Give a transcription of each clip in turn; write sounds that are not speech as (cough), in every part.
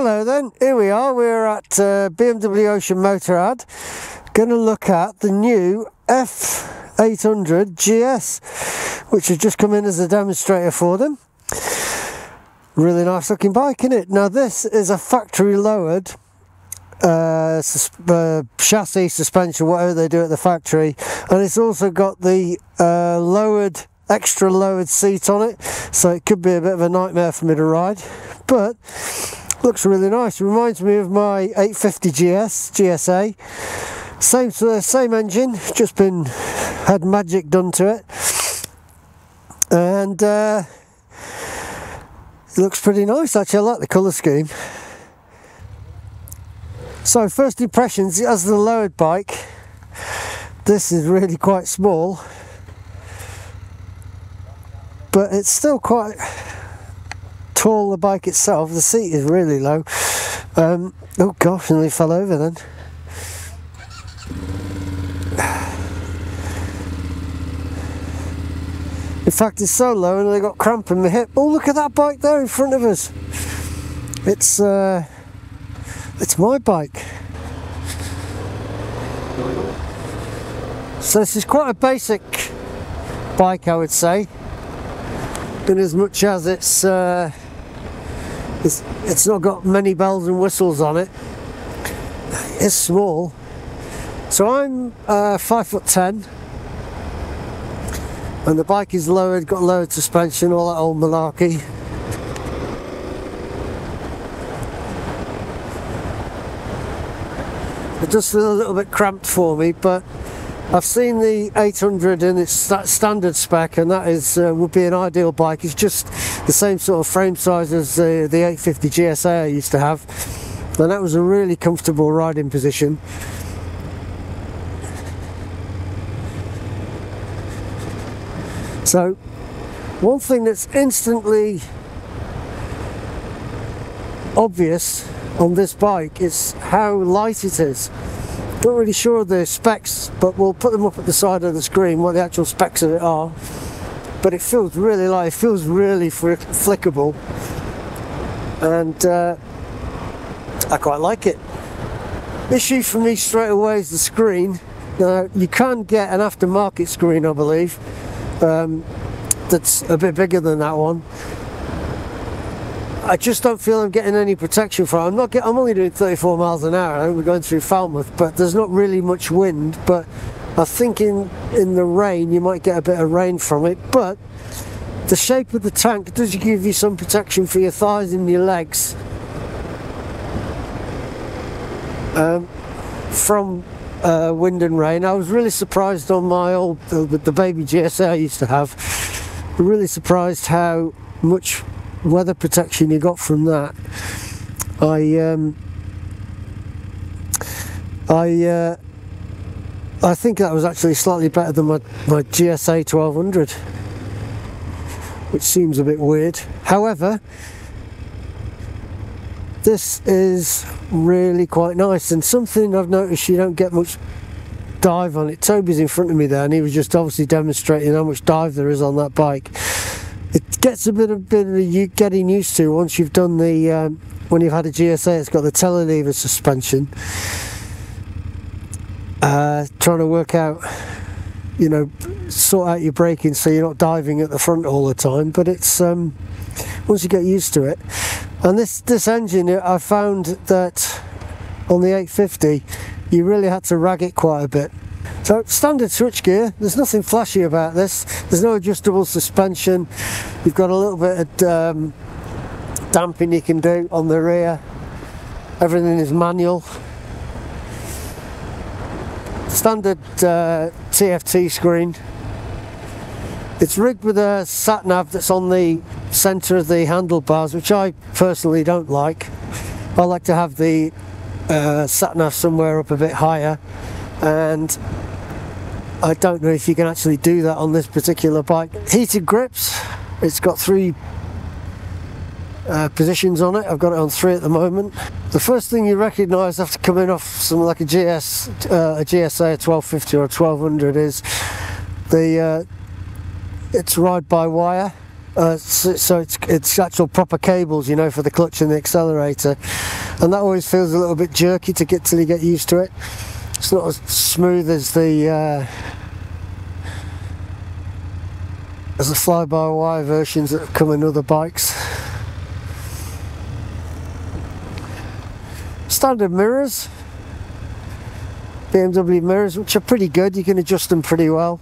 Hello then, here we are, we're at uh, BMW Ocean Motorrad going to look at the new F800 GS which has just come in as a demonstrator for them. Really nice looking bike isn't it? Now this is a factory lowered uh, sus uh, chassis, suspension, whatever they do at the factory and it's also got the uh, lowered extra lowered seat on it so it could be a bit of a nightmare for me to ride but looks really nice. Reminds me of my 850 GS GSA same uh, same engine just been had magic done to it. And uh, it looks pretty nice actually. I like the colour scheme. So first impressions as the lowered bike. This is really quite small. But it's still quite tall the bike itself the seat is really low. Um, oh gosh nearly fell over then. In fact it's so low and I got cramp in my hip. Oh look at that bike there in front of us. It's uh, it's my bike. So this is quite a basic bike I would say. In as much as it's uh, it's, it's not got many bells and whistles on it. It's small. So I'm uh, five foot ten and the bike is lowered, got lowered suspension, all that old malarkey. It does feel a little bit cramped for me, but I've seen the 800 in its standard spec and that is uh, would be an ideal bike. It's just the same sort of frame size as uh, the 850 GSA I used to have and that was a really comfortable riding position. So one thing that's instantly obvious on this bike is how light it is. Not really sure of the specs, but we'll put them up at the side of the screen, what the actual specs of it are. But it feels really light, it feels really flickable. And uh, I quite like it. Issue for me straight away is the screen. Now, you can get an aftermarket screen, I believe, um, that's a bit bigger than that one. I just don't feel I'm getting any protection from it. I'm not get, I'm only doing 34 miles an hour. We're going through Falmouth, but there's not really much wind. But I think in in the rain you might get a bit of rain from it. But the shape of the tank does give you some protection for your thighs and your legs um, from uh, wind and rain. I was really surprised on my old uh, the baby GSA I used to have. Really surprised how much weather protection you got from that. I um, I uh, I think that was actually slightly better than my, my GSA 1200 which seems a bit weird. However, this is really quite nice and something I've noticed you don't get much dive on it. Toby's in front of me there and he was just obviously demonstrating how much dive there is on that bike it gets a bit of bit of you getting used to once you've done the um, when you've had a GSA it's got the telelever suspension uh, trying to work out you know sort out your braking so you're not diving at the front all the time but it's um, once you get used to it and this this engine I found that on the 850 you really had to rag it quite a bit so standard switchgear, there's nothing flashy about this. There's no adjustable suspension. You've got a little bit of um, damping you can do on the rear. Everything is manual. Standard uh, TFT screen. It's rigged with a sat nav that's on the centre of the handlebars, which I personally don't like. I like to have the uh, sat nav somewhere up a bit higher and I don't know if you can actually do that on this particular bike. Heated grips, it's got three uh, positions on it. I've got it on three at the moment. The first thing you recognise after coming off something like a GS, uh, a GSA, a 1250 or a 1200 is the uh, it's ride by wire. Uh, so, so it's it's actual proper cables, you know, for the clutch and the accelerator, and that always feels a little bit jerky to get till you get used to it. It's not as smooth as the uh, as the fly-by-wire versions that come in other bikes. Standard mirrors, BMW mirrors, which are pretty good. You can adjust them pretty well.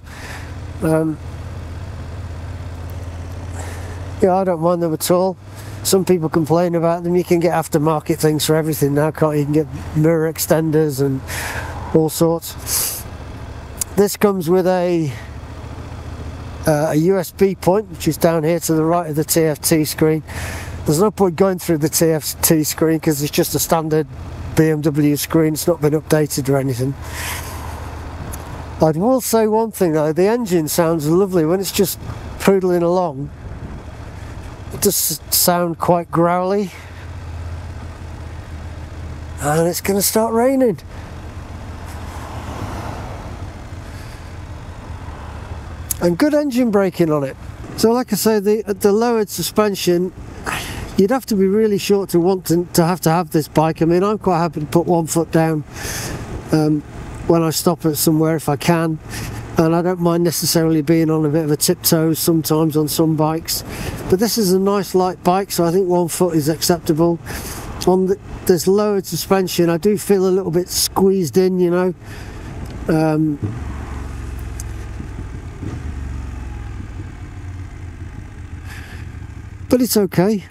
Um, yeah, I don't mind them at all. Some people complain about them. You can get aftermarket things for everything now, can't you? Can get mirror extenders and all sorts. This comes with a uh, a USB point, which is down here to the right of the TFT screen. There's no point going through the TFT screen because it's just a standard BMW screen. It's not been updated or anything. I will say one thing though, the engine sounds lovely when it's just poodling along. It does sound quite growly. And it's going to start raining. And good engine braking on it. So like I say, the, the lowered suspension, you'd have to be really short to want to, to have to have this bike. I mean, I'm quite happy to put one foot down um, when I stop at somewhere if I can. And I don't mind necessarily being on a bit of a tiptoe sometimes on some bikes. But this is a nice light bike, so I think one foot is acceptable. On the, this lowered suspension, I do feel a little bit squeezed in, you know. Um, but it's okay.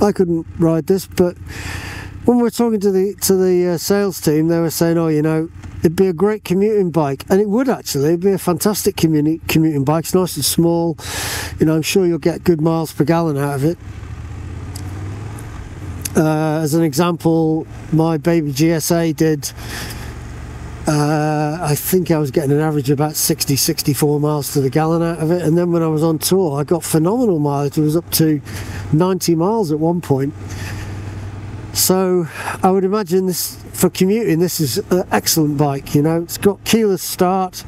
I couldn't ride this, but when we were talking to the to the uh, sales team, they were saying, "Oh, you know, it'd be a great commuting bike," and it would actually. It'd be a fantastic commuting commuting bike. It's nice and small. You know, I'm sure you'll get good miles per gallon out of it. Uh, as an example, my baby GSA did uh, I think I was getting an average of about 60, 64 miles to the gallon out of it. And then when I was on tour, I got phenomenal mileage. It was up to 90 miles at one point. So I would imagine this for commuting, this is an excellent bike. You know, it's got keyless start.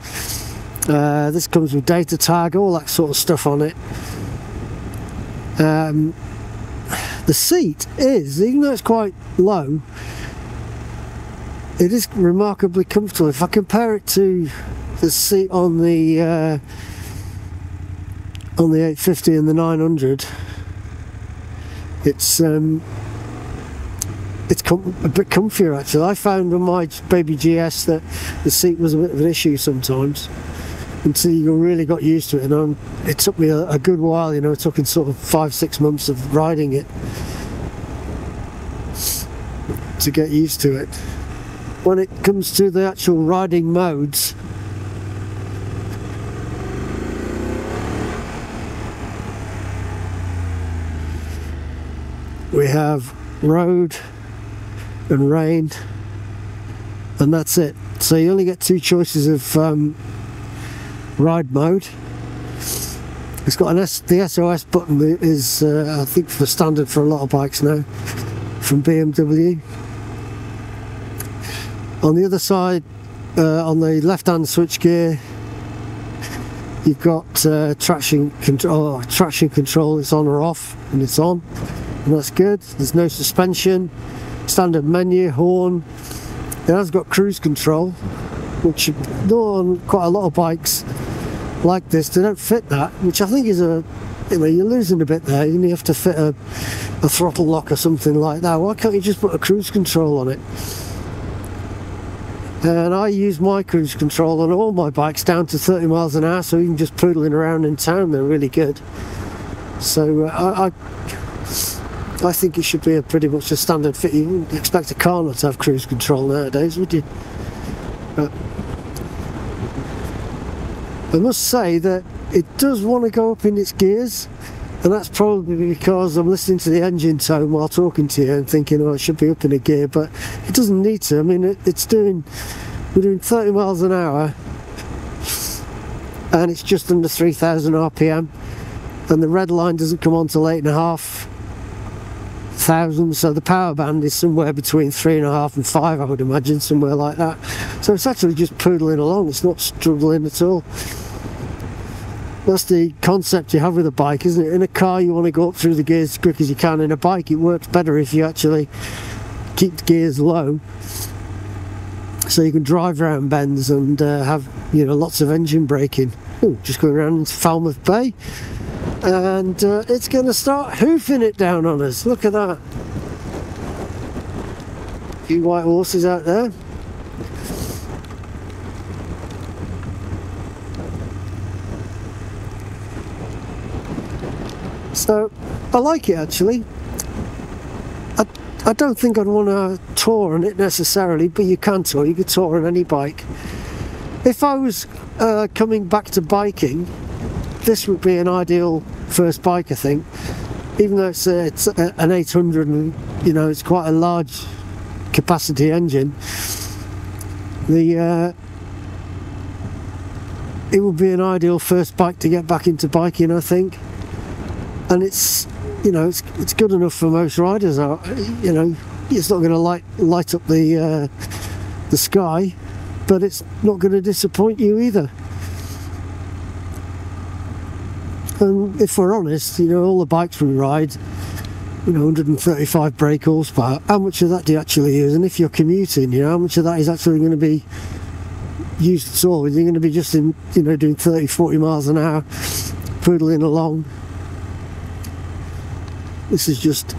Uh, this comes with data tag, all that sort of stuff on it. Um, the seat is, even though it's quite low, it is remarkably comfortable. If I compare it to the seat on the uh, on the 850 and the 900, it's um, it's a bit comfier actually. I found on my baby GS that the seat was a bit of an issue sometimes until you really got used to it. And um, it took me a, a, good while, you know, it took in sort of five, six months of riding it to get used to it when it comes to the actual riding modes we have road and rain and that's it so you only get two choices of um, ride mode it's got an S the SOS button is uh, I think for standard for a lot of bikes now from BMW on the other side, uh, on the left-hand switch gear you've got uh, traction control. Oh, traction control. It's on or off, and it's on, and that's good. There's no suspension. Standard menu, horn. It has got cruise control, which on quite a lot of bikes like this, they don't fit that, which I think is a know, you're losing a bit there. You only have to fit a, a throttle lock or something like that. Why can't you just put a cruise control on it? and I use my cruise control on all my bikes down to 30 miles an hour so can just poodling around in town they're really good so uh, I, I think it should be a pretty much a standard fit. You wouldn't expect a car not to have cruise control nowadays would you? But I must say that it does want to go up in its gears and that's probably because I'm listening to the engine tone while talking to you and thinking, oh, it should be up in a gear, but it doesn't need to. I mean, it, it's doing, we're doing 30 miles an hour, and it's just under 3,000 RPM, and the red line doesn't come on till eight and a half thousand, so the power band is somewhere between three and a half and five, I would imagine, somewhere like that. So it's actually just poodling along, it's not struggling at all. That's the concept you have with a bike, isn't it? In a car, you want to go up through the gears as quick as you can. In a bike, it works better if you actually keep the gears low, so you can drive around bends and uh, have you know lots of engine braking. Oh, just going around Falmouth Bay, and uh, it's going to start hoofing it down on us. Look at that. A few white horses out there. So I like it actually. I, I don't think I'd want to tour on it necessarily, but you can tour, you can tour on any bike. If I was uh, coming back to biking, this would be an ideal first bike I think. Even though it's, a, it's a, an 800 and you know it's quite a large capacity engine, the uh, it would be an ideal first bike to get back into biking I think and it's you know it's it's good enough for most riders. You know, it's not going to light light up the uh, the sky, but it's not going to disappoint you either. And if we're honest, you know, all the bikes we ride, you know, 135 brake horsepower. How much of that do you actually use? And if you're commuting, you know, how much of that is actually going to be used at all? You're going to be just in, you know, doing 30, 40 miles an hour, poodling along. This is just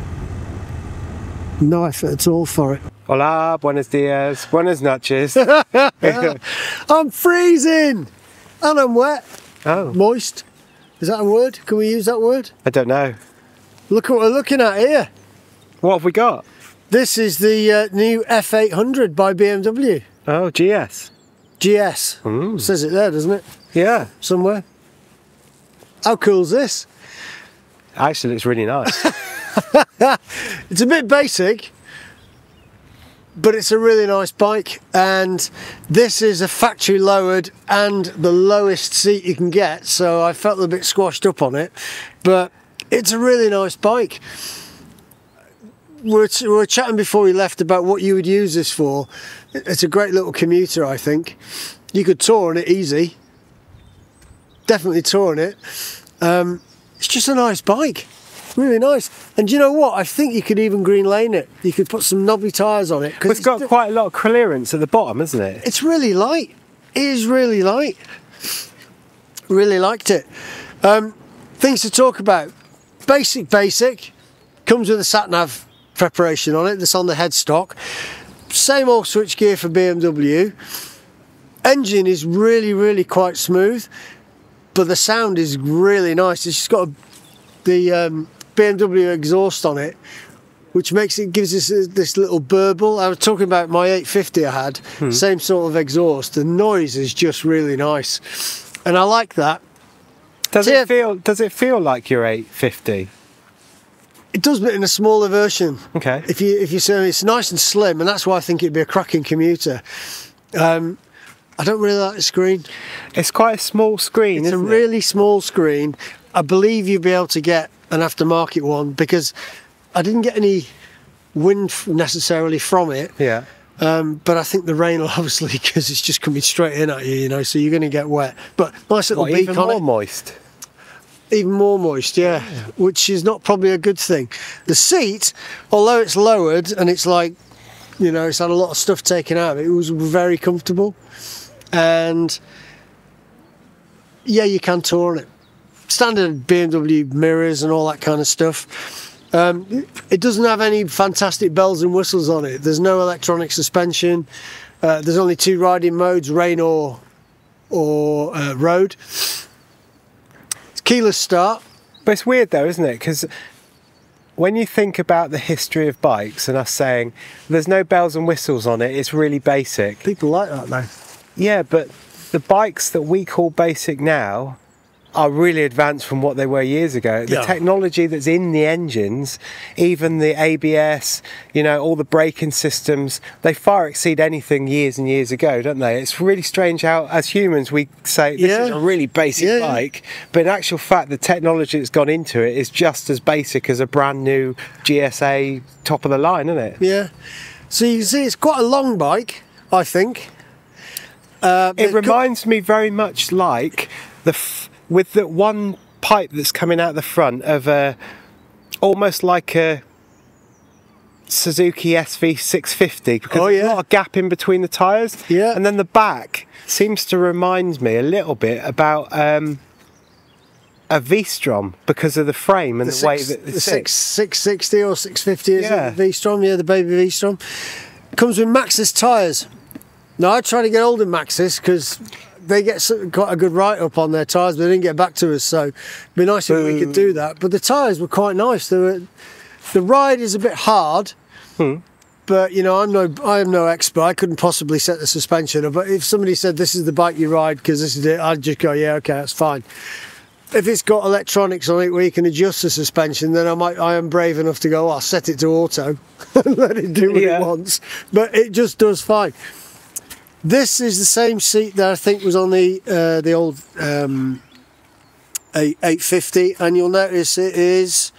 no effort at all for it. Hola, buenos dias, buenas noches. (laughs) I'm freezing and I'm wet. Oh. Moist. Is that a word? Can we use that word? I don't know. Look what we're looking at here. What have we got? This is the uh, new F800 by BMW. Oh, GS. GS. Mm. Says it there, doesn't it? Yeah. Somewhere. How cool is this? Actually, looks really nice. (laughs) it's a bit basic, but it's a really nice bike. And this is a factory lowered and the lowest seat you can get. So I felt a bit squashed up on it, but it's a really nice bike. We're, we were chatting before we left about what you would use this for. It's a great little commuter, I think. You could tour on it easy. Definitely tour on it. Um, it's just a nice bike. Really nice. And you know what? I think you could even green lane it. You could put some knobby tyres on it. Cause it's, it's got quite a lot of clearance at the bottom, isn't it? It's really light. It is really light. Really liked it. Um, things to talk about. Basic, basic. Comes with a sat nav preparation on it that's on the headstock. Same old switchgear for BMW. Engine is really, really quite smooth but the sound is really nice. It's just got a, the um, BMW exhaust on it, which makes it gives us this little burble. I was talking about my 850 I had, hmm. same sort of exhaust. The noise is just really nice, and I like that. Does so it feel? Does it feel like your 850? It does, but in a smaller version. Okay. If you if you say it's nice and slim, and that's why I think it'd be a cracking commuter. Um, I don't really like the screen. It's quite a small screen. It's a really small screen. I believe you'd be able to get an aftermarket one because I didn't get any wind necessarily from it. Yeah. Um, but I think the rain will (laughs) obviously because it's just coming straight in at you, you know, so you're going to get wet. But nice little what, beak even on more it. moist. Even more moist, yeah, yeah, which is not probably a good thing. The seat, although it's lowered and it's like, you know, it's had a lot of stuff taken out it, it was very comfortable and yeah, you can tour on it. Standard BMW mirrors and all that kind of stuff. Um, it doesn't have any fantastic bells and whistles on it. There's no electronic suspension. Uh, there's only two riding modes: rain or or uh, road. It's keyless start. But it's weird though, isn't it? Because when you think about the history of bikes and us saying there's no bells and whistles on it, it's really basic. People like that though. Yeah, but the bikes that we call basic now are really advanced from what they were years ago. The yeah. technology that's in the engines, even the ABS, you know, all the braking systems, they far exceed anything years and years ago, don't they? It's really strange how, as humans, we say this yeah. is a really basic yeah. bike, but in actual fact, the technology that's gone into it is just as basic as a brand new GSA top of the line, isn't it? Yeah. So you see, it's quite a long bike, I think. Uh, it reminds me very much like the with the one pipe that's coming out the front of a almost like a Suzuki SV650 because Oh, there's yeah. a lot of gap in between the tyres. Yeah. And then the back seems to remind me a little bit about um, a V-Strom because of the frame and the, way six, that the six, 660 or 650 is Yeah. it? The V-Strom, yeah, the baby V-Strom. Comes with Maxxis tyres. Now I try to get hold of Maxxis because they get quite a good write-up on their tyres, but they didn't get back to us. So it'd be nice if we could do hmm. that. But the tyres were quite nice. They were, the ride is a bit hard. Hmm. But you know, I'm no, I am no expert. I couldn't possibly set the suspension up. But if somebody said this is the bike you ride because this is it, I'd just go, yeah, okay, that's fine if it's got electronics on it where you can adjust the suspension, then I might I am brave enough to go, oh, I'll set it to auto (laughs) and let it do what Yeah. it wants. But it just does fine. This is the same seat that I think was on the uh, the old um, eight- 850, and you'll notice it is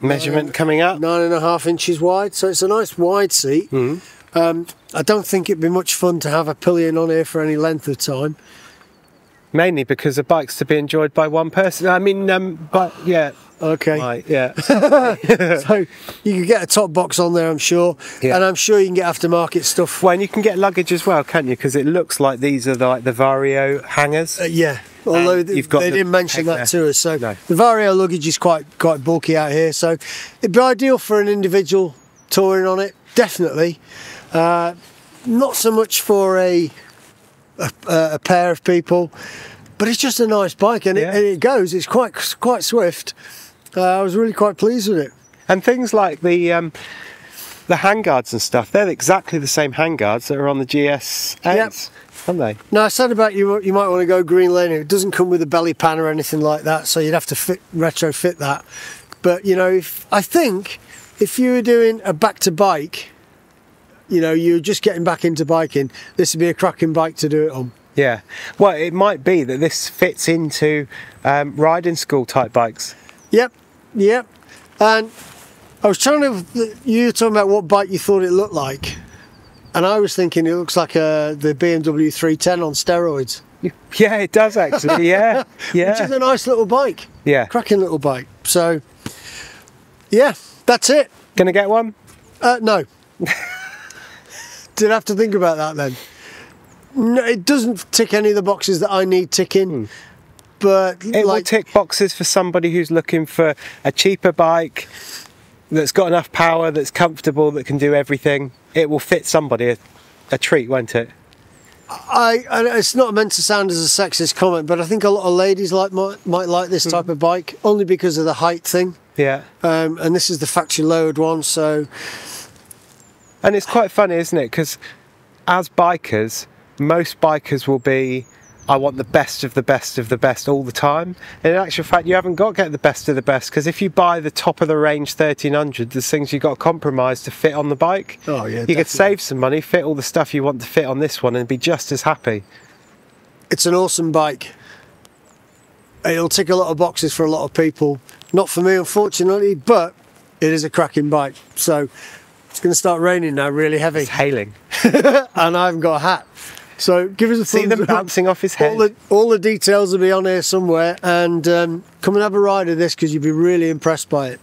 Measurement coming up. nine and a half inches wide, so it's a nice wide seat. Mm-hmm. Um, I don't think it'd be much fun to have a pillion on here for any length of time. Mainly because the bike's to be enjoyed by one person. I mean, um, but yeah, Okay. right, yeah. (laughs) (laughs) so you can get a top box on there, I'm sure, Yeah. and I'm sure you can get aftermarket stuff. well, and you can get luggage as well, can't you? Because it looks like these are the, like the Vario hangers. Uh, yeah, although you've got they the didn't mention that there. to us. So No. the Vario luggage is quite quite bulky out here, so it'd be ideal for an individual touring on it. Definitely, uh, not so much for a a, a pair of people, but it's just a nice bike, and, Yeah. it, and it goes. It's quite quite swift. Uh, I was really quite pleased with it. And things like the um, the handguards and stuff, they're exactly the same handguards that are on the GSAs, Yep. aren't they? Now I said about you, you might want to go green lane. It doesn't come with a belly pan or anything like that, so you'd have to fit, retrofit that. But you know, if I think if you were doing a back to bike, you know, you're just getting back into biking, this would be a cracking bike to do it on. Yeah. Well, it might be that this fits into um, riding school type bikes. Yep, yep. And I was trying to. You were talking about what bike you thought it looked like, and I was thinking it looks like a the BMW 310 on steroids, (laughs) Yeah, it does actually. Yeah, (laughs) yeah. which is a nice little bike, yeah. cracking little bike. So, yeah, that's it. Gonna get one? Uh, no. (laughs) Did have to think about that then. No, it doesn't tick any of the boxes that I need ticking. But It will like, tick boxes for somebody who's looking for a cheaper bike that's got enough power, that's comfortable, that can do everything. It will fit somebody a, a treat, won't it? I, and it's not meant to sound as a sexist comment, but I think a lot of ladies like might, might like this type of bike only because of the height thing. Yeah. Um, and this is the factory lowered one, so And it's quite funny, isn't it? Because as bikers, most bikers will be, I want the best of the best of the best all the time. And in actual fact, you haven't got to get the best of the best because if you buy the top of the range 1300, there's things you've got to compromise to fit on the bike. Oh, yeah, You definitely. could save some money, fit all the stuff you want to fit on this one, and be just as happy. it's an awesome bike. It'll tick a lot of boxes for a lot of people. Not for me, unfortunately, but it is a cracking bike. So it's going to start raining now, really heavy, It's hailing. (laughs) and I haven't got a hat. So give us a See them bouncing off his All head. the, all the details will be on here somewhere, and um, come and have a ride of this because you'll be really impressed by it.